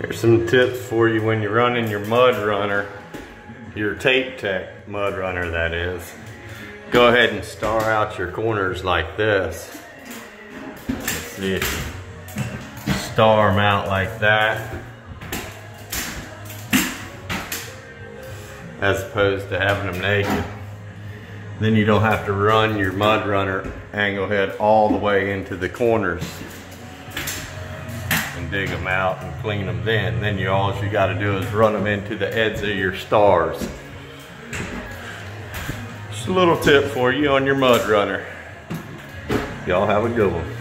Here's some tips for you when you're running your Mudrunner, your TapeTech mud runner that is. Go ahead and star out your corners like this. Let's see Star them out like that. As opposed to having them naked. Then you don't have to run your Mudrunner angle head all the way into the corners and dig them out and clean them then. Then you all you gotta do is run them into the ends of your stars. Just a little tip for you on your Mudrunner. Y'all have a good one.